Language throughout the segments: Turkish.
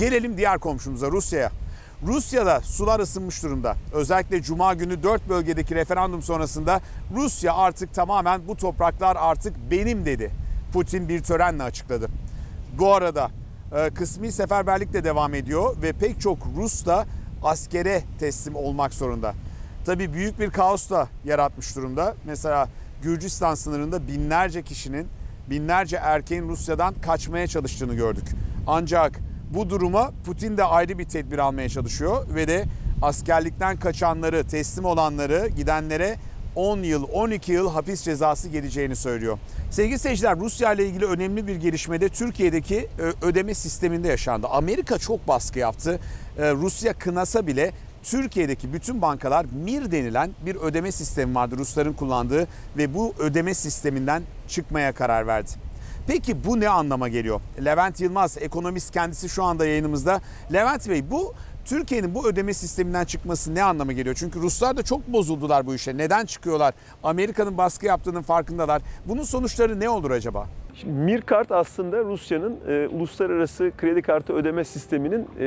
Gelelim diğer komşumuza Rusya'ya. Rusya'da sular ısınmış durumda. Özellikle cuma günü 4 bölgedeki referandum sonrasında Rusya artık tamamen bu topraklar artık benim dedi. Putin bir törenle açıkladı. Bu arada e, kısmi seferberlik de devam ediyor ve pek çok Rus da askere teslim olmak zorunda. Tabii büyük bir kaos da yaratmış durumda. Mesela Gürcistan sınırında binlerce kişinin, binlerce erkeğin Rusya'dan kaçmaya çalıştığını gördük. Ancak bu duruma Putin de ayrı bir tedbir almaya çalışıyor ve de askerlikten kaçanları, teslim olanları, gidenlere 10 yıl, 12 yıl hapis cezası geleceğini söylüyor. Sevgili seyirciler Rusya ile ilgili önemli bir gelişmede Türkiye'deki ödeme sisteminde yaşandı. Amerika çok baskı yaptı. Rusya kınasa bile Türkiye'deki bütün bankalar MIR denilen bir ödeme sistemi vardı Rusların kullandığı ve bu ödeme sisteminden çıkmaya karar verdi. Peki bu ne anlama geliyor? Levent Yılmaz ekonomist kendisi şu anda yayınımızda. Levent Bey bu Türkiye'nin bu ödeme sisteminden çıkması ne anlama geliyor? Çünkü Ruslar da çok bozuldular bu işe. Neden çıkıyorlar? Amerika'nın baskı yaptığının farkındalar. Bunun sonuçları ne olur acaba? Şimdi Mirkart aslında Rusya'nın e, uluslararası kredi kartı ödeme sisteminin e,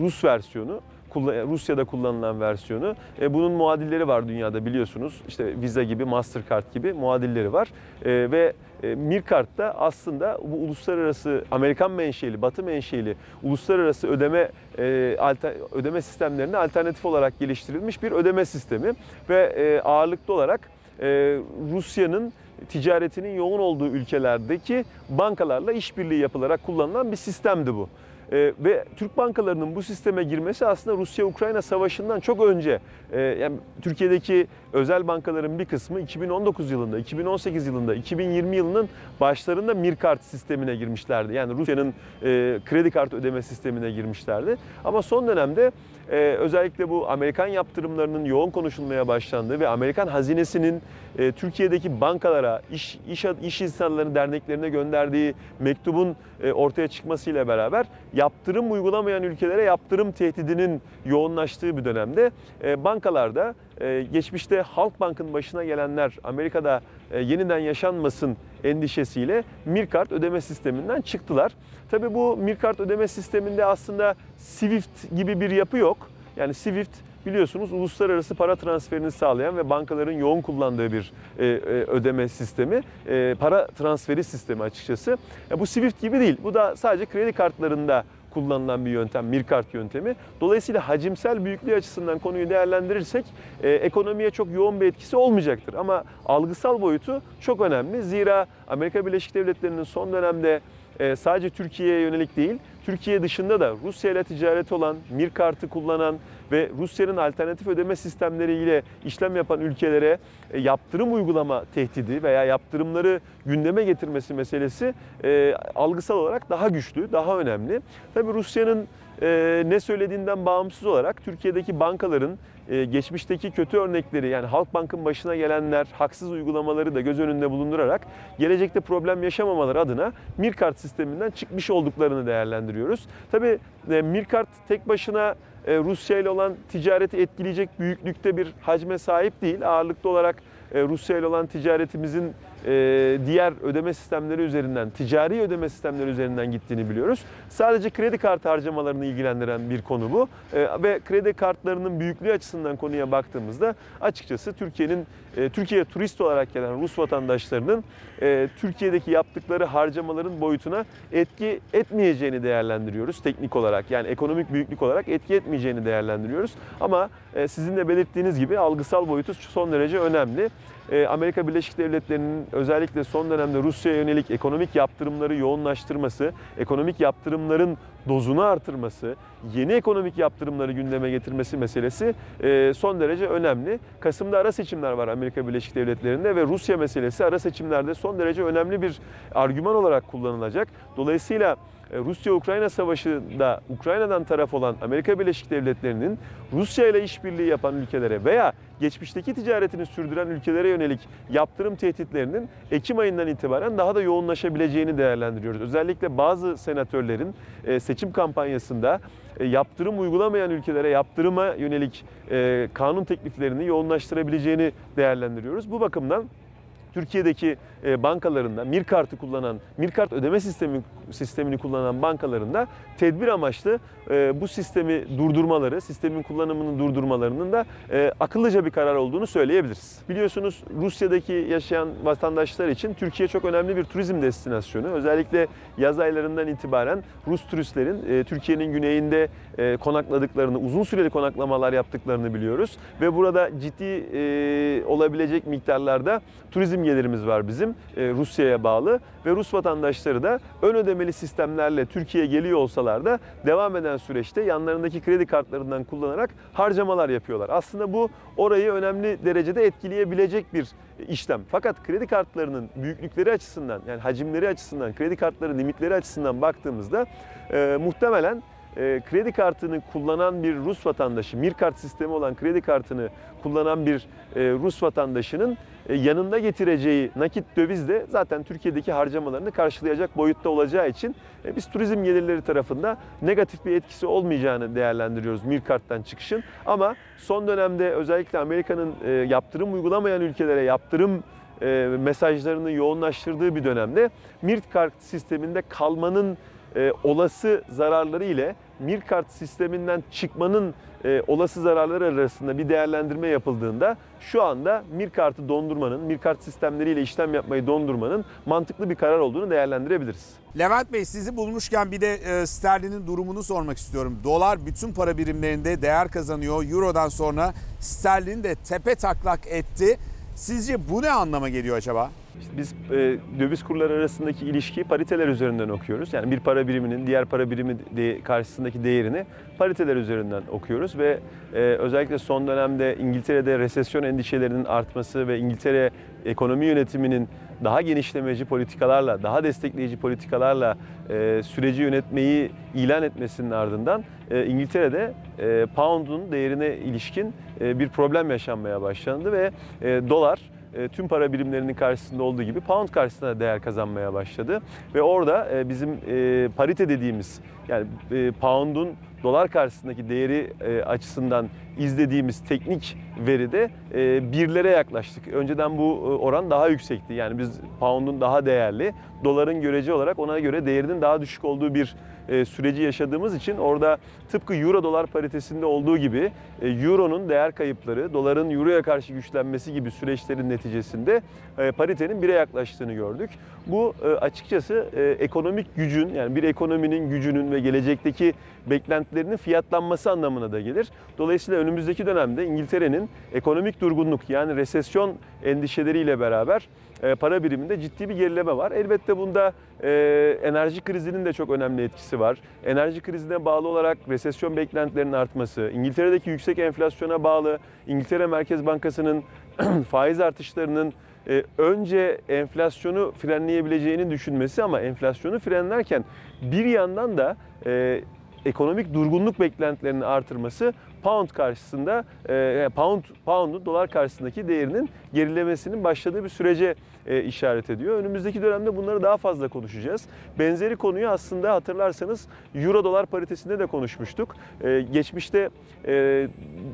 Rus versiyonu. Rusya'da kullanılan versiyonu. E, bunun muadilleri var dünyada biliyorsunuz. İşte Visa gibi, Mastercard gibi muadilleri var. E, ve e, Mirkart da aslında bu uluslararası Amerikan menşeli, Batı menşeli uluslararası ödeme e, alter, ödeme sistemlerine alternatif olarak geliştirilmiş bir ödeme sistemi ve e, ağırlıklı olarak e, Rusya'nın ticaretinin yoğun olduğu ülkelerdeki bankalarla işbirliği yapılarak kullanılan bir sistemdi bu. E, ve Türk bankalarının bu sisteme girmesi aslında Rusya-Ukrayna savaşından çok önce e, yani Türkiye'deki özel bankaların bir kısmı 2019 yılında, 2018 yılında, 2020 yılının başlarında Mirkart sistemine girmişlerdi. Yani Rusya'nın e, kredi kartı ödeme sistemine girmişlerdi. Ama son dönemde e, özellikle bu Amerikan yaptırımlarının yoğun konuşulmaya başlandığı ve Amerikan hazinesinin e, Türkiye'deki bankalara, iş, iş, iş insanları derneklerine gönderdiği mektubun e, ortaya çıkmasıyla beraber yaptırım uygulamayan ülkelere yaptırım tehdidinin yoğunlaştığı bir dönemde e, bankalarda e, geçmişte Halkbank'ın başına gelenler Amerika'da e, yeniden yaşanmasın endişesiyle Mirkart ödeme sisteminden çıktılar. Tabii bu Mirkart ödeme sisteminde aslında Swift gibi bir yapı yok. Yani Swift biliyorsunuz uluslararası para transferini sağlayan ve bankaların yoğun kullandığı bir e, e, ödeme sistemi, e, para transferi sistemi açıkçası. E, bu Swift gibi değil. Bu da sadece kredi kartlarında kullanılan bir yöntem, Mirkart yöntemi. Dolayısıyla hacimsel büyüklüğü açısından konuyu değerlendirirsek e, ekonomiye çok yoğun bir etkisi olmayacaktır. Ama algısal boyutu çok önemli. Zira Amerika Birleşik Devletleri'nin son dönemde e, sadece Türkiye'ye yönelik değil, Türkiye dışında da Rusya ile ticaret olan, Mir kartı kullanan ve Rusya'nın alternatif ödeme sistemleriyle işlem yapan ülkelere e, yaptırım uygulama tehdidi veya yaptırımları gündeme getirmesi meselesi e, algısal olarak daha güçlü, daha önemli. Tabii Rusya'nın e, ne söylediğinden bağımsız olarak Türkiye'deki bankaların e, geçmişteki kötü örnekleri yani Halkbank'ın başına gelenler, haksız uygulamaları da göz önünde bulundurarak gelecekte problem yaşamamaları adına Mirkart sisteminden çıkmış olduklarını değerlendiriyoruz. Tabii e, Mirkart tek başına e, Rusya ile olan ticareti etkileyecek büyüklükte bir hacme sahip değil. Ağırlıklı olarak e, Rusya ile olan ticaretimizin diğer ödeme sistemleri üzerinden, ticari ödeme sistemleri üzerinden gittiğini biliyoruz. Sadece kredi kartı harcamalarını ilgilendiren bir konu bu. Ve kredi kartlarının büyüklüğü açısından konuya baktığımızda açıkçası Türkiye'nin Türkiye'ye turist olarak gelen Rus vatandaşlarının Türkiye'deki yaptıkları harcamaların boyutuna etki etmeyeceğini değerlendiriyoruz teknik olarak. Yani ekonomik büyüklük olarak etki etmeyeceğini değerlendiriyoruz. Ama sizin de belirttiğiniz gibi algısal boyutu son derece önemli. Amerika Birleşik Devletleri'nin özellikle son dönemde Rusya'ya yönelik ekonomik yaptırımları yoğunlaştırması, ekonomik yaptırımların dozunu artırması, yeni ekonomik yaptırımları gündeme getirmesi meselesi son derece önemli. Kasım'da ara seçimler var Amerika Birleşik Devletleri'nde ve Rusya meselesi ara seçimlerde son derece önemli bir argüman olarak kullanılacak. Dolayısıyla e, Rusya-Ukrayna savaşında Ukrayna'dan taraf olan Amerika Birleşik Devletleri'nin Rusya ile işbirliği yapan ülkelere veya geçmişteki ticaretini sürdüren ülkelere yönelik yaptırım tehditlerinin Ekim ayından itibaren daha da yoğunlaşabileceğini değerlendiriyoruz. Özellikle bazı senatörlerin e, seçim kampanyasında e, yaptırım uygulamayan ülkelere yaptırıma yönelik kanun tekliflerini yoğunlaştırabileceğini değerlendiriyoruz. Bu bakımdan Türkiye'deki bankalarında Mir kartı kullanan, Mir kart ödeme sistemi sistemini kullanan bankaların da tedbir amaçlı e, bu sistemi durdurmaları, sistemin kullanımını durdurmalarının da e, akıllıca bir karar olduğunu söyleyebiliriz. Biliyorsunuz Rusya'daki yaşayan vatandaşlar için Türkiye çok önemli bir turizm destinasyonu. Özellikle yaz aylarından itibaren Rus turistlerin e, Türkiye'nin güneyinde e, konakladıklarını, uzun süreli konaklamalar yaptıklarını biliyoruz. Ve burada ciddi e, olabilecek miktarlarda turizm gelirimiz var bizim e, Rusya'ya bağlı. Ve Rus vatandaşları da ön ödemeli sistemlerle Türkiye'ye geliyor olsalar da devam eden süreçte yanlarındaki kredi kartlarından kullanarak harcamalar yapıyorlar. Aslında bu orayı önemli derecede etkileyebilecek bir işlem. Fakat kredi kartlarının büyüklükleri açısından yani hacimleri açısından, kredi kartları limitleri açısından baktığımızda e, muhtemelen e, kredi kartını kullanan bir Rus vatandaşı, Mirkart sistemi olan kredi kartını kullanan bir e, Rus vatandaşının e, yanında getireceği nakit döviz de zaten Türkiye'deki harcamalarını karşılayacak boyutta olacağı için e, biz turizm gelirleri tarafında negatif bir etkisi olmayacağını değerlendiriyoruz Mirkart'tan çıkışın. Ama son dönemde özellikle Amerika'nın yaptırım uygulamayan ülkelere yaptırım e, mesajlarını yoğunlaştırdığı bir dönemde Mirkart sisteminde kalmanın e, olası zararları ile Mirkart sisteminden çıkmanın e, olası zararları arasında bir değerlendirme yapıldığında şu anda Mirkart'ı dondurmanın, Mirkart sistemleriyle işlem yapmayı dondurmanın mantıklı bir karar olduğunu değerlendirebiliriz. Levent Bey sizi bulmuşken bir de e, sterlinin durumunu sormak istiyorum. Dolar bütün para birimlerinde değer kazanıyor. Euro'dan sonra sterlin de tepe taklak etti. Sizce bu ne anlama geliyor acaba? Biz e, döviz kurları arasındaki ilişkiyi pariteler üzerinden okuyoruz. Yani bir para biriminin diğer para birimi de, karşısındaki değerini pariteler üzerinden okuyoruz ve e, özellikle son dönemde İngiltere'de resesyon endişelerinin artması ve İngiltere ekonomi yönetiminin daha genişlemeci politikalarla, daha destekleyici politikalarla e, süreci yönetmeyi ilan etmesinin ardından e, İngiltere'de e, pound'un değerine ilişkin e, bir problem yaşanmaya başlandı ve e, dolar tüm para birimlerinin karşısında olduğu gibi pound karşısında değer kazanmaya başladı. Ve orada e, bizim e, parite dediğimiz yani pound'un dolar karşısındaki değeri açısından izlediğimiz teknik veride birlere yaklaştık. Önceden bu oran daha yüksekti. Yani biz pound'un daha değerli, doların görece olarak ona göre değerinin daha düşük olduğu bir süreci yaşadığımız için orada tıpkı euro dolar paritesinde olduğu gibi euronun değer kayıpları, doların euroya karşı güçlenmesi gibi süreçlerin neticesinde paritenin bire yaklaştığını gördük. Bu açıkçası ekonomik gücün yani bir ekonominin gücünün ve gelecekteki beklentilerinin fiyatlanması anlamına da gelir. Dolayısıyla önümüzdeki dönemde İngiltere'nin ekonomik durgunluk yani resesyon endişeleriyle beraber e, para biriminde ciddi bir gerileme var. Elbette bunda e, enerji krizinin de çok önemli etkisi var. Enerji krizine bağlı olarak resesyon beklentilerinin artması, İngiltere'deki yüksek enflasyona bağlı İngiltere Merkez Bankası'nın faiz artışlarının e, önce enflasyonu frenleyebileceğini düşünmesi ama enflasyonu frenlerken bir yandan da e, ekonomik durgunluk beklentilerini artırması pound karşısında e, pound pound'un dolar karşısındaki değerinin gerilemesinin başladığı bir sürece e, işaret ediyor. Önümüzdeki dönemde bunları daha fazla konuşacağız. Benzeri konuyu aslında hatırlarsanız euro dolar paritesinde de konuşmuştuk. E, geçmişte e,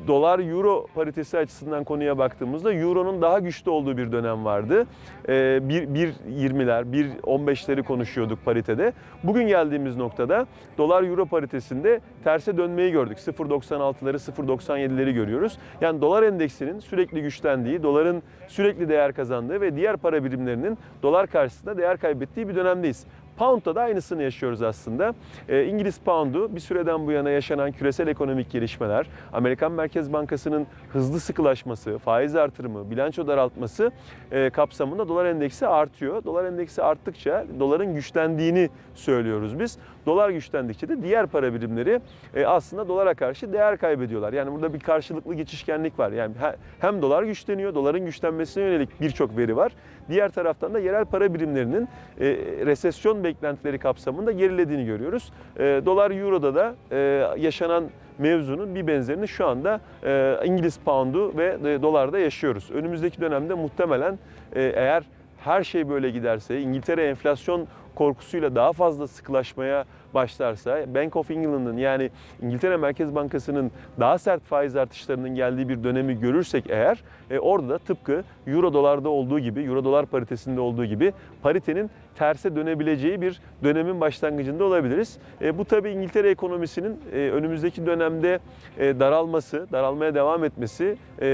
dolar euro paritesi açısından konuya baktığımızda euronun daha güçlü olduğu bir dönem vardı. E, 1.20'ler, 1.15'leri konuşuyorduk paritede. Bugün geldiğimiz noktada dolar euro paritesinde terse dönmeyi gördük. 0.96'ları 0.97'leri görüyoruz. Yani dolar endeksinin sürekli güçlendiği, doların sürekli değer kazandığı ve diğer para birimlerinin dolar karşısında değer kaybettiği bir dönemdeyiz. Pound'da da aynısını yaşıyoruz aslında. E, İngiliz pound'u bir süreden bu yana yaşanan küresel ekonomik gelişmeler, Amerikan Merkez Bankası'nın hızlı sıkılaşması, faiz artırımı, bilanço daraltması e, kapsamında dolar endeksi artıyor. Dolar endeksi arttıkça doların güçlendiğini söylüyoruz biz. Dolar güçlendikçe de diğer para birimleri e, aslında dolara karşı değer kaybediyorlar. Yani burada bir karşılıklı geçişkenlik var. Yani hem dolar güçleniyor, doların güçlenmesine yönelik birçok veri var. Diğer taraftan da yerel para birimlerinin e, resesyon beklentileri kapsamında gerilediğini görüyoruz. E, dolar Euro'da da e, yaşanan mevzunun bir benzerini şu anda e, İngiliz pound'u ve e, dolarda yaşıyoruz. Önümüzdeki dönemde muhtemelen e, eğer her şey böyle giderse, İngiltere enflasyon korkusuyla daha fazla sıkılaşmaya başlarsa, Bank of England'ın yani İngiltere Merkez Bankası'nın daha sert faiz artışlarının geldiği bir dönemi görürsek eğer, e, orada da tıpkı Euro dolarda olduğu gibi, Euro dolar paritesinde olduğu gibi paritenin terse dönebileceği bir dönemin başlangıcında olabiliriz. E, bu tabii İngiltere ekonomisinin e, önümüzdeki dönemde e, daralması, daralmaya devam etmesi e,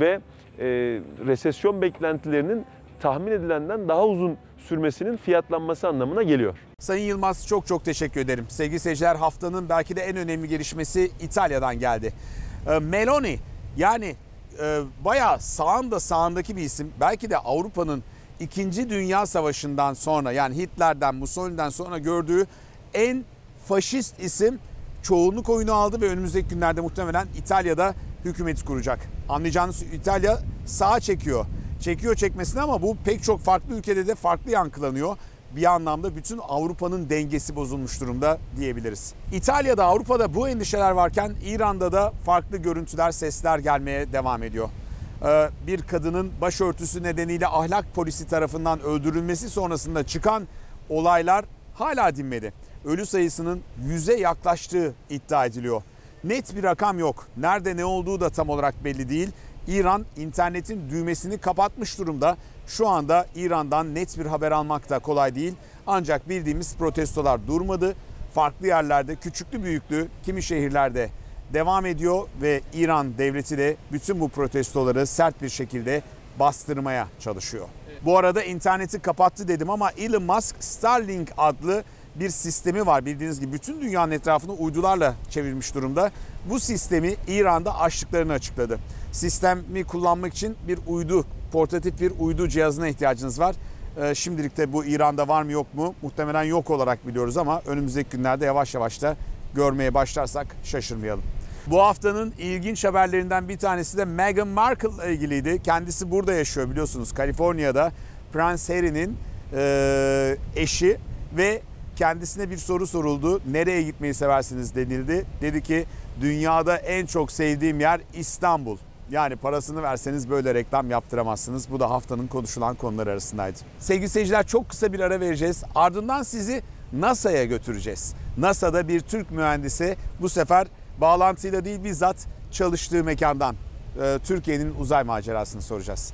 ve e, resesyon beklentilerinin tahmin edilenden daha uzun sürmesinin fiyatlanması anlamına geliyor. Sayın Yılmaz çok çok teşekkür ederim. Sevgili seyirciler haftanın belki de en önemli gelişmesi İtalya'dan geldi. Ee, Meloni yani e, bayağı sağında sağındaki bir isim. Belki de Avrupa'nın 2. Dünya Savaşı'ndan sonra yani Hitler'den Mussolini'den sonra gördüğü en faşist isim çoğunluk oyunu aldı ve önümüzdeki günlerde muhtemelen İtalya'da hükümet kuracak. Anlayacağınız İtalya sağa çekiyor. Çekiyor çekmesine ama bu pek çok farklı ülkede de farklı yankılanıyor. Bir anlamda bütün Avrupa'nın dengesi bozulmuş durumda diyebiliriz. İtalya'da, Avrupa'da bu endişeler varken İran'da da farklı görüntüler, sesler gelmeye devam ediyor. Ee, Bir kadının başörtüsü nedeniyle ahlak polisi tarafından öldürülmesi sonrasında çıkan olaylar hala dinmedi. Ölü sayısının yüze yaklaştığı iddia ediliyor. Net bir rakam yok. Nerede ne olduğu da tam olarak belli değil. İran internetin düğmesini kapatmış durumda. Şu anda İran'dan net bir haber almak da kolay değil. Ancak bildiğimiz protestolar durmadı. Farklı yerlerde küçüklü büyüklü kimi şehirlerde devam ediyor ve İran devleti de bütün bu protestoları sert bir şekilde bastırmaya çalışıyor. Bu arada interneti kapattı dedim ama Elon Musk Starlink adlı bir sistemi var. Bildiğiniz gibi bütün dünyanın etrafını uydularla çevirmiş durumda. Bu sistemi İran'da açtıklarını açıkladı. Sistemi kullanmak için bir uydu, portatif bir uydu cihazına ihtiyacınız var. Ee, Şimdilik de bu İran'da var mı yok mu? Muhtemelen yok olarak biliyoruz ama önümüzdeki günlerde yavaş yavaş da görmeye başlarsak şaşırmayalım. Bu haftanın ilginç haberlerinden bir tanesi de Meghan Markle ile ilgiliydi. Kendisi burada yaşıyor biliyorsunuz Kaliforniya'da. Prince Harry'nin e, eşi ve kendisine bir soru soruldu. Nereye gitmeyi seversiniz denildi. Dedi ki dünyada en çok sevdiğim yer İstanbul. Yani parasını verseniz böyle reklam yaptıramazsınız. Bu da haftanın konuşulan konular arasındaydı. Sevgili seyirciler çok kısa bir ara vereceğiz. Ardından sizi NASA'ya götüreceğiz. NASA'da bir Türk mühendisi bu sefer bağlantıyla değil bizzat çalıştığı mekandan e, Türkiye'nin uzay macerasını soracağız.